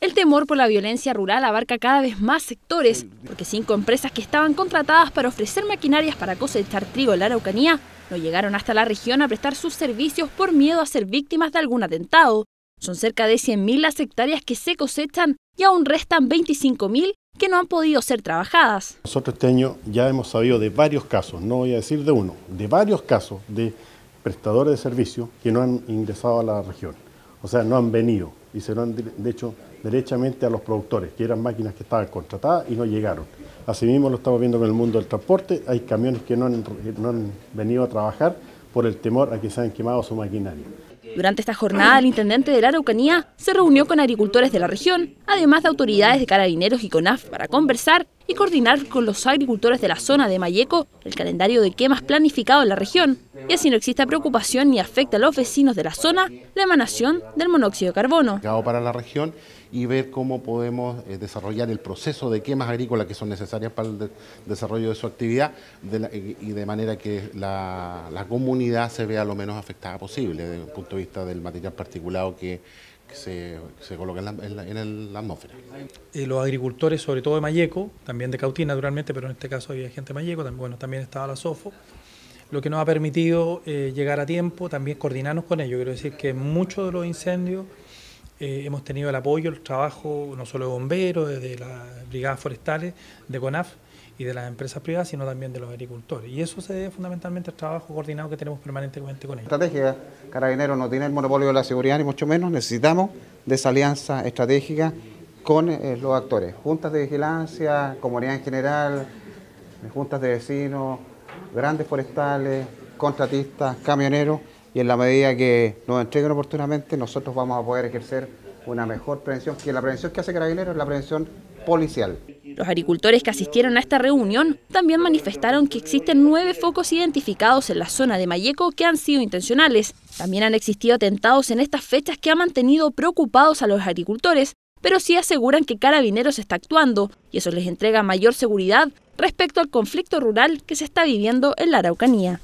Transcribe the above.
El temor por la violencia rural abarca cada vez más sectores, porque cinco empresas que estaban contratadas para ofrecer maquinarias para cosechar trigo en la Araucanía no llegaron hasta la región a prestar sus servicios por miedo a ser víctimas de algún atentado. Son cerca de 100.000 las hectáreas que se cosechan y aún restan 25.000 que no han podido ser trabajadas. Nosotros este año ya hemos sabido de varios casos, no voy a decir de uno, de varios casos de prestadores de servicios que no han ingresado a la región. O sea, no han venido y se lo han, de hecho, derechamente a los productores, que eran máquinas que estaban contratadas y no llegaron. Asimismo lo estamos viendo con el mundo del transporte, hay camiones que no han, no han venido a trabajar por el temor a que se hayan quemado su maquinaria. Durante esta jornada, el intendente de la Araucanía se reunió con agricultores de la región, además de autoridades de carabineros y CONAF, para conversar y coordinar con los agricultores de la zona de Mayeco el calendario de quemas planificado en la región, y así no exista preocupación ni afecta a los vecinos de la zona la emanación del monóxido de carbono. Para la región y ver cómo podemos eh, desarrollar el proceso de quemas agrícolas que son necesarias para el desarrollo de su actividad y de manera que la, comunidad se vea lo menos afectada posible desde el punto de vista del material particulado que, se, coloca en la, atmósfera. Los agricultores, sobre todo de Mayeco, también de Cautín naturalmente, pero en este caso había gente de Mayeco, también, bueno, también estaba la SOFO, lo que nos ha permitido eh, llegar a tiempo, también coordinarnos con ellos. Quiero decir que muchos de los incendios eh, hemos tenido el apoyo, el trabajo no solo de bomberos, de las brigadas forestales, de CONAF y de las empresas privadas, sino también de los agricultores. Y eso se debe fundamentalmente al trabajo coordinado que tenemos permanentemente con ellos. Estrategia, Carabineros no tiene el monopolio de la seguridad, ni mucho menos. Necesitamos de esa alianza estratégica con eh, los actores, juntas de vigilancia, comunidad en general, juntas de vecinos, grandes forestales, contratistas, camioneros y en la medida que nos entreguen oportunamente nosotros vamos a poder ejercer una mejor prevención, que la prevención que hace Carabineros es la prevención policial. Los agricultores que asistieron a esta reunión también manifestaron que existen nueve focos identificados en la zona de Mayeco que han sido intencionales. También han existido atentados en estas fechas que han mantenido preocupados a los agricultores, pero sí aseguran que Carabineros está actuando y eso les entrega mayor seguridad respecto al conflicto rural que se está viviendo en la Araucanía.